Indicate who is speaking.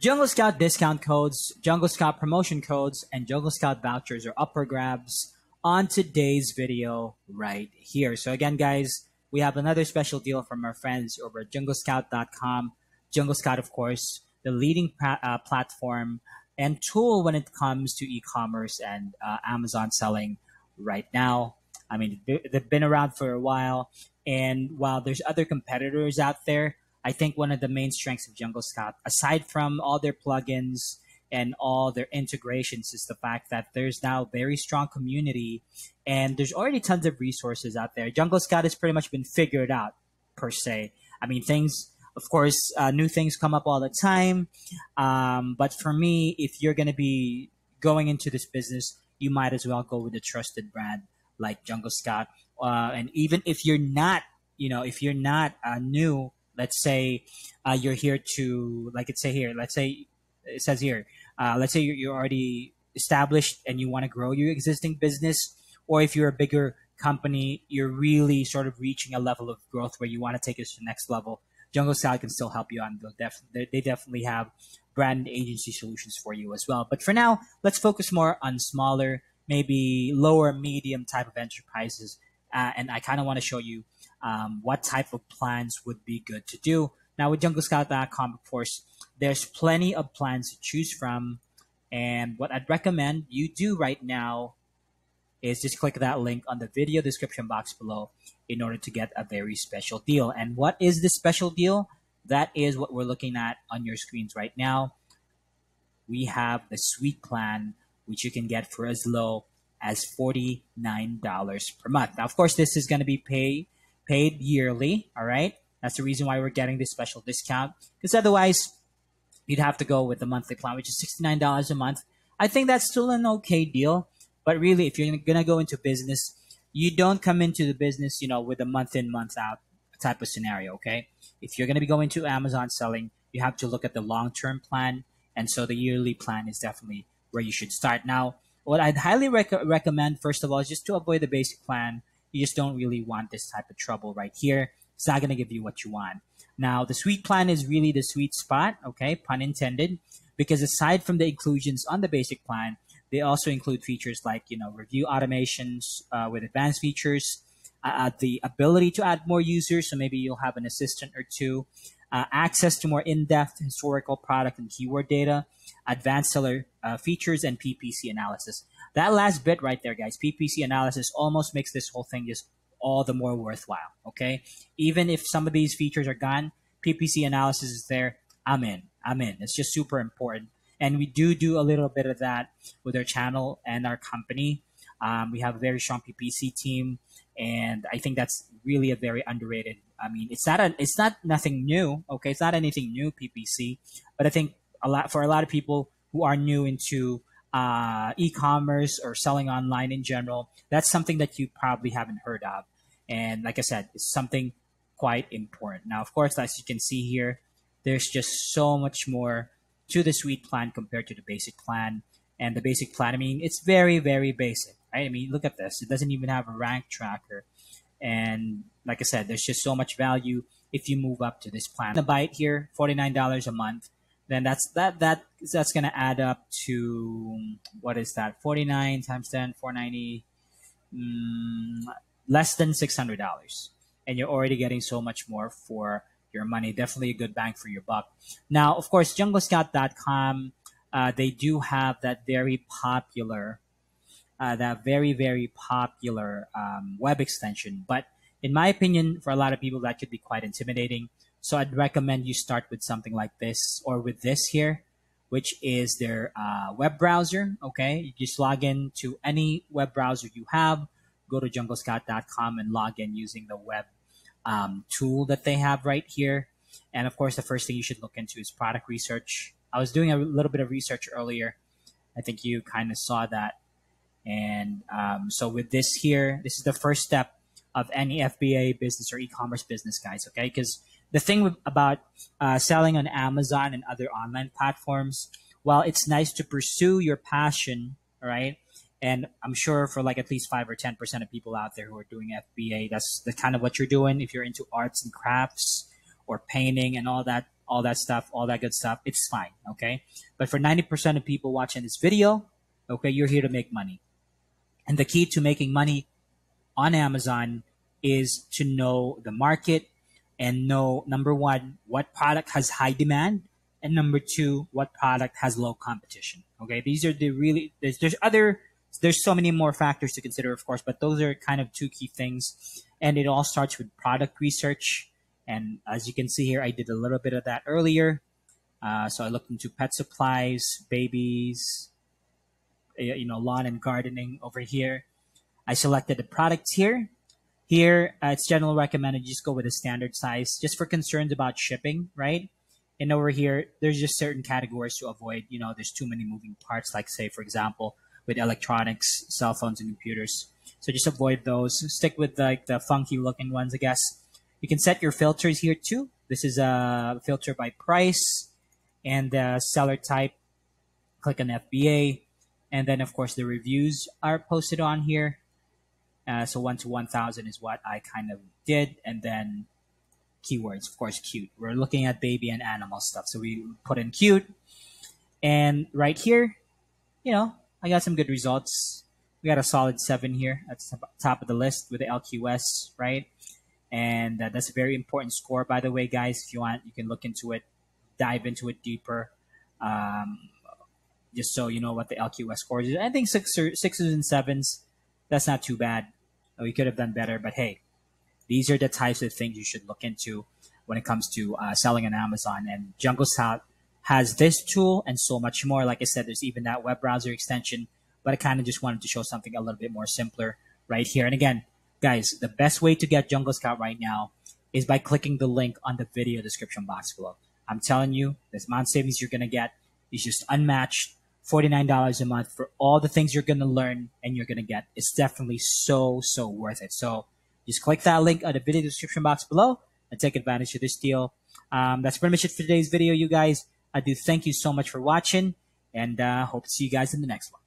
Speaker 1: Jungle Scout discount codes, Jungle Scout promotion codes, and Jungle Scout vouchers are up for grabs on today's video right here. So again, guys, we have another special deal from our friends over at junglescout.com. Jungle Scout, of course, the leading uh, platform and tool when it comes to e-commerce and uh, Amazon selling right now. I mean, they've been around for a while, and while there's other competitors out there, I think one of the main strengths of Jungle Scout, aside from all their plugins and all their integrations, is the fact that there's now a very strong community and there's already tons of resources out there. Jungle Scout has pretty much been figured out, per se. I mean, things, of course, uh, new things come up all the time. Um, but for me, if you're going to be going into this business, you might as well go with a trusted brand like Jungle Scout. Uh, and even if you're not, you know, if you're not uh, new let's say uh, you're here to like it say here let's say it says here uh, let's say you're, you're already established and you want to grow your existing business or if you're a bigger company you're really sort of reaching a level of growth where you want to take it to the next level. Jungle scout can still help you on def- they definitely have brand agency solutions for you as well. But for now let's focus more on smaller maybe lower medium type of enterprises uh, and i kind of want to show you um, what type of plans would be good to do. Now with junglescout.com, of course, there's plenty of plans to choose from. And what I'd recommend you do right now is just click that link on the video description box below in order to get a very special deal. And what is this special deal? That is what we're looking at on your screens right now. We have the suite plan, which you can get for as low as $49 per month. Now, of course, this is going to be pay paid yearly. All right. That's the reason why we're getting this special discount because otherwise you'd have to go with the monthly plan, which is $69 a month. I think that's still an okay deal. But really, if you're going to go into business, you don't come into the business, you know, with a month in, month out type of scenario. Okay. If you're going to be going to Amazon selling, you have to look at the long term plan. And so the yearly plan is definitely where you should start. Now, what I'd highly rec- recommend, first of all, is just to avoid the basic plan you just don't really want this type of trouble right here. It's not going to give you what you want. Now, the suite plan is really the sweet spot, okay, pun intended, because aside from the inclusions on the basic plan, they also include features like, you know, review automations uh, with advanced features, uh, the ability to add more users, so maybe you'll have an assistant or two, uh, access to more in-depth historical product and keyword data, advanced seller uh, features, and PPC analysis. That last bit right there, guys, PPC analysis almost makes this whole thing just all the more worthwhile. Okay, even if some of these features are gone, PPC analysis is there. I'm in. I'm in. It's just super important, and we do do a little bit of that with our channel and our company. Um, we have a very strong PPC team, and I think that's really a very underrated. I mean, it's not a, it's not nothing new. Okay, it's not anything new PPC, but I think a lot for a lot of people who are new into uh, e-commerce or selling online in general, that's something that you probably haven't heard of. And like I said, it's something quite important. Now, of course, as you can see here, there's just so much more to the suite plan compared to the basic plan. And the basic plan, I mean, it's very, very basic, right? I mean, look at this. It doesn't even have a rank tracker. And like I said, there's just so much value if you move up to this plan. The bite here, $49 a month then that's that that that's going to add up to what is that 49 times 10 490 mm, less than $600 and you're already getting so much more for your money definitely a good bang for your buck now of course junglescout.com uh, they do have that very popular uh, that very very popular um, web extension but in my opinion for a lot of people that could be quite intimidating so I'd recommend you start with something like this or with this here, which is their uh, web browser. Okay, you just log in to any web browser you have. Go to junglescout.com and log in using the web um, tool that they have right here. And of course, the first thing you should look into is product research. I was doing a little bit of research earlier. I think you kind of saw that. And um, so with this here, this is the first step of any FBA business or e-commerce business, guys. Okay, because the thing about uh, selling on Amazon and other online platforms, while it's nice to pursue your passion, right? And I'm sure for like at least five or ten percent of people out there who are doing FBA, that's the kind of what you're doing. If you're into arts and crafts or painting and all that, all that stuff, all that good stuff, it's fine. Okay. But for 90% of people watching this video, okay, you're here to make money. And the key to making money on Amazon is to know the market and know number one, what product has high demand, and number two, what product has low competition. Okay, these are the really there's, there's other there's so many more factors to consider, of course, but those are kind of two key things. And it all starts with product research. And as you can see here, I did a little bit of that earlier. Uh, so I looked into pet supplies, babies, you know, lawn and gardening over here. I selected the products here. Here, uh, it's generally recommended just go with a standard size, just for concerns about shipping, right? And over here, there's just certain categories to avoid. You know, there's too many moving parts, like say, for example, with electronics, cell phones, and computers. So just avoid those. Stick with like the funky looking ones, I guess. You can set your filters here too. This is a filter by price and the seller type. Click on FBA. And then, of course, the reviews are posted on here. Uh, so 1 to 1000 is what I kind of did. And then keywords, of course, cute. We're looking at baby and animal stuff. So we put in cute. And right here, you know, I got some good results. We got a solid seven here at the top of the list with the LQS, right? And uh, that's a very important score, by the way, guys. If you want, you can look into it, dive into it deeper, um, just so you know what the LQS scores is. I think six or, sixes and sevens, that's not too bad. We could have done better, but hey, these are the types of things you should look into when it comes to uh, selling on Amazon. And Jungle Scout has this tool and so much more. Like I said, there's even that web browser extension, but I kind of just wanted to show something a little bit more simpler right here. And again, guys, the best way to get Jungle Scout right now is by clicking the link on the video description box below. I'm telling you, this amount savings you're going to get is just unmatched. $49 a month for all the things you're going to learn and you're going to get. It's definitely so, so worth it. So just click that link on the video description box below and take advantage of this deal. Um, that's pretty much it for today's video, you guys. I do thank you so much for watching and uh, hope to see you guys in the next one.